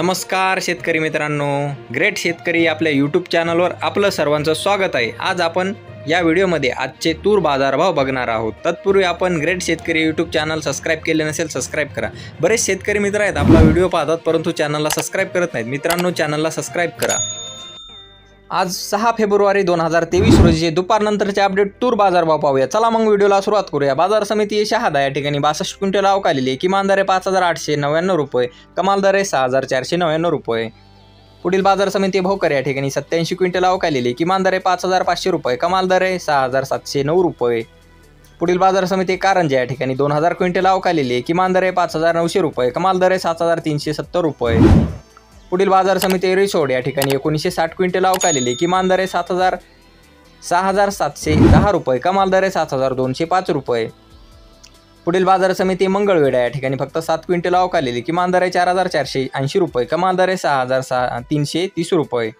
नमस्कार शेतकरी मित्रांनो. ग्रेट शेतकरी आपल्या यूट्यूब चॅनलवर आपलं सर्वांचं स्वागत आहे. आज आपण या व्हिडिओमध्ये आजचे तूर बाजारभाव बघणार आहोत. तत्पूर्वी आपण ग्रेट शेतकरी यूट्यूब चॅनल सबस्क्राईब केले नसेल सबस्क्राईब करा. बरेच शेतकरी मित्र आहेत आपला व्हिडिओ पाहतात परंतु चॅनलला सबस्क्राईब करत नाहीत. मित्रांनो चॅनलला सबस्क्राईब करा. आज सहा फेब्रुवारी दोन हजार तेवीस रोजीचे दुपारनंतरचे अपडेट तूर बाजारभाव पाहूया. चला मग व्हिडिओला सुरुवात करूया. बाजार समिती शहादा या ठिकाणी बासष्ट क्विंटल अवकालेली किमान दर आहे पाच हजार आठशे नव्याण्णव रुपये कमाल दर आहे सहा हजार चारशे नव्याण्णव रुपये. पुढील बाजार समिती भोकर या ठिकाणी सत्याऐंशी क्विंटल अवकालेली किमान दर आहे पाच हजार पाचशे रुपये कमाल दर आहे सहा हजार सातशे नऊ रुपये. पुढील बाजार समिती कारंजा या ठिकाणी दोन हजार क्विंटल अवकालेली किमान दर आहे पाच हजार नऊशे रुपये कमाल दर आहे सात हजार तीनशे सत्तर रुपये. पुढील बाजार समिती रिसोड या ठिकाणी एकोणीसशे साठ क्विंटल अवकालेली किमान दर आहे सात हजार सहा हजार सातशे दहा रुपये. कमाल दर आहे सात हजार दोनशे पाच रुपये. पुढील बाजार समिती मंगळवेढा या ठिकाणी फक्त सात क्विंटल अवकालेली किमान दर आहे चार हजार चारशे ऐंशी रुपये. कमाल दर आहे सहा हजार सहा तीनशे तीस रुपये.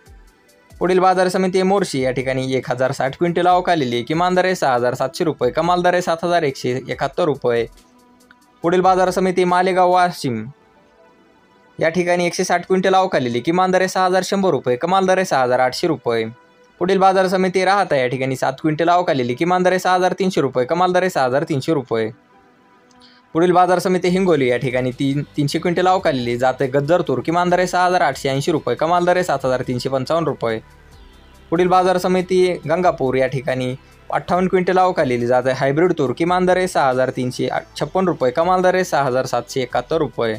पुढील बाजार समिती मोर्शी या ठिकाणी एक हजार साठ क्विंटल अवकालेली किमान दर आहे सहा हजार सातशे रुपये. कमाल दर आहे सात हजार एकशे एकाहत्तर रुपये. पुढील बाजार समिती मालेगाव वाशिम या ठिकाणी एकशे साठ क्विंटल अवकालेली किमान दर आहे सहा हजार शंभर रुपये कमाल दर आहे सहा हजार आठशे रुपये? पुढील बाजार समिती राहता या ठिकाणी सात क्विंटल अवकालेली किमान दर आहे सहा हजार तीनशे रुपये कमाल दर आहे सहा हजार तीनशे रुपये? पुढील बाजार समिती हिंगोली या ठिकाणी तीन तीनशे क्विंटल अवकालेली जाते गज्जर तूर किमान दर आहे सहा हजार आठशे ऐंशी रुपये कमाल दर आहे सात हजार तीनशे पंचावन्न रुपये? पुढील बाजार समिती गंगापूर या ठिकाणी अठ्ठावन्न क्विंटल अवकालेली जाते हायब्रिड तूर किमान दर आहे सहा हजार तीनशे छप्पन रुपये कमाल दर आहे सहा हजार सातशे एकाहत्तर रुपये?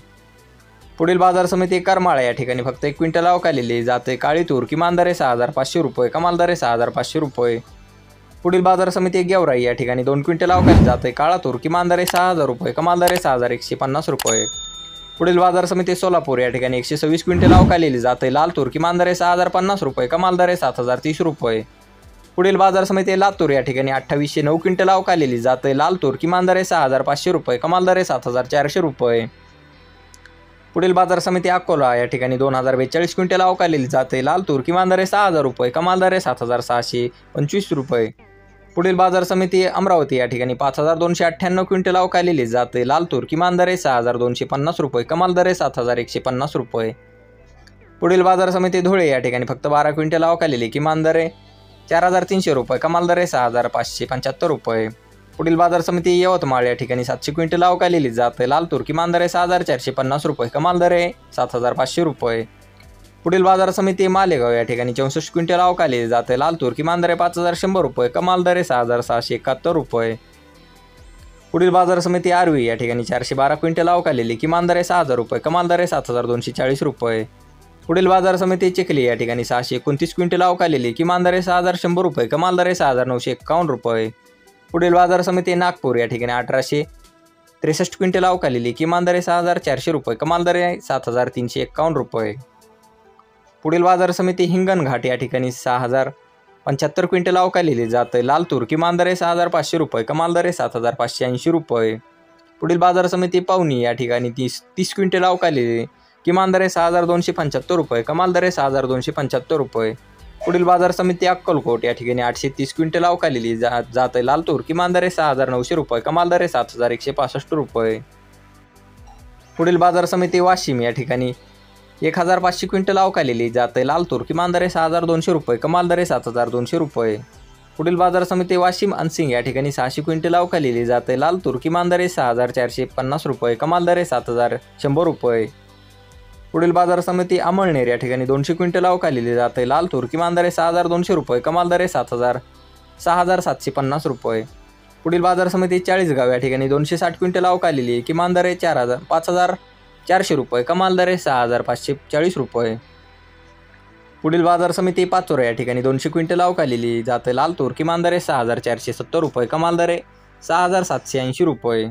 पुढील बाजार समिती करमाळा या ठिकाणी फक्त एक क्विंटल अवकालेली जाते. काळी तूर किमान सहा हजार पाचशे रुपये कमाल सहा हजार पाचशे रुपये. पुढील बाजार समिती गेवराई या ठिकाणी दोन क्विंटल अवकाली जाते. काळा तूर किमान दर सहा हजार रुपये कमाल सहा हजार एकशे पन्नास रुपये. पुढील बाजार समिती सोलापूर या ठिकाणी एकशे सव्वीस क्विंटल अवकालेली जाते. लाल तूर किमान सहा हजार पन्नास रुपये कमाल सात हजार तीस रुपये. पुढील बाजार समिती लातूर या ठिकाणी अठ्ठावीसशे नऊ क्विंटल अवकालेली जाते. लाल तूर किमान दर सहा हजार पाचशे रुपये कमाल सात हजार चारशे रुपये. पुढील बाजार समिती अकोला या ठिकाणी दोन हजार बेचाळीस क्विंटल अवकालेली जाते. लाल तूर किमान सहा हजार रुपये कमाल सात हजार सहाशे पंचवीस रुपये. पुढील बाजार समिती अमरावती या ठिकाणी पाच हजार दोनशे अठ्ठ्याण्णव क्विंटल अवकालेली जाते. लाल तूर किमान सहा हजार दोनशे पन्नास रुपये कमाल सात हजार एकशे पन्नास रुपये. पुढील बाजार समिती धुळे या ठिकाणी फक्त बारा क्विंटल अवकालेली किमान दरे चार हजार तीनशे रुपये कमाल सहा हजार पाचशे पंच्याहत्तर रुपये. पुढील बाजार समिती यवतमाळ या ठिकाणी सातशे क्विंटल अवकालेली जाते लाल तुर्की मालदर आहे सहा हजार चारशे पन्नास रुपये. कमाल दर आहे सात हजार पाचशे रुपये. पुढील बाजार समिती मालेगाव या ठिकाणी चौसष्ट क्विंटल अवकालेली जाते लाल तुर्की किमान आहे पाच हजार शंभर रुपये. कमाल दर आहे सहा हजार सहाशे एकाहत्तर रुपये. पुढील बाजार समिती आरवी या ठिकाणी चारशे बारा क्विंटल अवकालेली किमान दर आहे सहा हजार रुपये. कमाल दर आहे सात हजार दोनशे चाळीस रुपये. पुढील बाजार समिती चिखली या ठिकाणी सहाशे एकोणतीस क्विंटल अवकालेली किमान दर आहे सहा हजार शंभर रुपये. कमाल दर आहे सहा हजार नऊशे एकावन्न रुपये. पुढील बाजार समिती नागपूर या ठिकाणी अठराशे त्रेसष्ट क्विंटल अवकालेली किमान दर सहा हजार चारशे रुपये कमाल दर आहे सात हजार तीनशे एक्कावन्न रुपये. पुढील बाजार समिती हिंगणघाट या ठिकाणी सहा हजार पंच्याहत्तर क्विंटल अवकालेली जाते लालतूर किमान दर आहे सहा हजार पाचशे रुपये कमाल दर आहे सात हजार पाचशे ऐंशी रुपये. पुढील बाजार समिती पावनी या ठिकाणी तीस तीस क्विंटल अवकालेली किमान दर आहे सहा हजार दोनशे पंच्याहत्तर रुपये कमाल दर आहे सहा हजार दोनशे पंच्याहत्तर रुपये. पुढील बाजार समिती अक्कलकोट या ठिकाणी आठशे तीस क्विंटल अवकालेली जा जात आहे. लालतूर किमान दर सहा हजार नऊशे रुपये कमाल दर सात हजार एकशे पासष्ट रुपये. पुढील बाजार समिती वाशिम या ठिकाणी एक हजार पाचशे क्विंटल अवकालेली जात आहे. लालतूर किमान दर सहा हजार दोनशे रुपये कमाल दर सात हजार दोनशे रुपये. पुढील बाजार समिती वाशिम अनसिंग या ठिकाणी सहाशे क्विंटल अवकालेली जाते आहे. लालतूर किमान दर सहा हजार चारशे पन्नास रुपये कमाल दर सात हजार शंभर रुपये. पुढील बाजार समिती अमळनेर या ठिकाणी दोनशे क्विंटल अवकालेली जाते लाल तूर किमान दर आहे सहा हजार दोनशे रुपये कमाल दर आहे सात हजार सहा हजार सातशे पन्नास रुपये. पुढील बाजार समिती चाळीसगाव या ठिकाणी दोनशे साठ क्विंटल अवकालेली किमान दर आहे चार हजार पाच हजार चारशे रुपये कमाल दर आहे सहा हजार पाचशे चाळीस रुपये. पुढील बाजार समिती पाचोरा या ठिकाणी दोनशे क्विंटल अवकालेली जाते लाल तूर किमान दर आहे सहा हजार चारशे सत्तर रुपये कमाल दर आहे सहा हजार सातशे ऐंशी रुपये.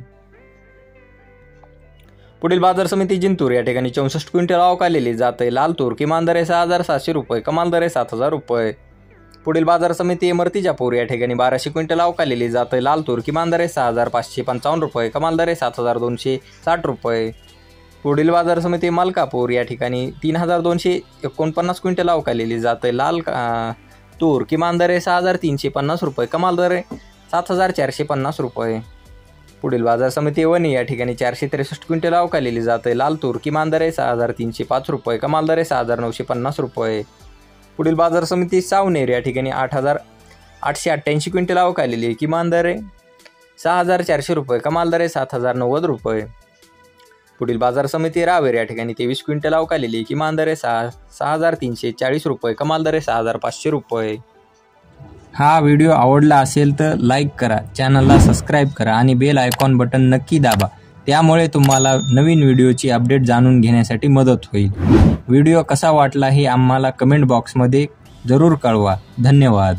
पुढील बाजार समिती जिंतूर या ठिकाणी चौसष्ट क्विंटल अवकालेली जाते लाल तूर किमान दर आहे सहा हजार सातशे रुपये कमाल दर आहे सात हजार रुपये. पुढील बाजार समिती इमरतीजापूर या ठिकाणी बाराशे क्विंटल आवकालेली जात आहे लाल तूर किमान दर आहे सहा हजार पाचशे पंचावन्न रुपये कमाल दर आहे सात हजार दोनशे साठ रुपये. पुढील बाजार समिती मलकापूर या ठिकाणी तीन हजार दोनशे एकोणपन्नास क्विंटल आवकालेली जात आहे लाल तूर किमान दर आहे सहा हजार तीनशे पन्नास रुपये कमाल दर आहे सात हजार चारशे पन्नास रुपये. पुढील बाजार समिती वणी या ठिकाणी चारशे त्रेसष्ट क्विंटल अवकालेली जाते. लाल तूर किमान दर आहे सहा हजार तीनशे पाच रुपये कमाल दर आहे सहा हजार नऊशे पन्नास रुपये. पुढील बाजार समिती सावनेर या ठिकाणी आठ हजार आठशे अठ्ठ्याऐंशी क्विंटल अवकालेली आहे. किमान दर आहे सहा हजार चारशे रुपये कमाल दर आहे सात हजार नव्वद रुपये. पुढील बाजार समिती रावेर या ठिकाणी तेवीस क्विंटल अवकालेली आहे. किमान दर आहे सहा सहा हजार तीनशे चाळीस रुपये कमाल दर आहे सहा हजार पाचशे रुपये. हा व्हिडिओ आवडला असेल तर लाईक करा चॅनलला सबस्क्राईब करा आणि बेल आयकॉन बटन नक्की दाबा. त्यामुळे तुम्हाला नवीन व्हिडिओची अपडेट जाणून घेण्यासाठी मदत होईल. व्हिडिओ कसा वाटला हे आम्हाला कमेंट बॉक्समध्ये जरूर कळवा. धन्यवाद.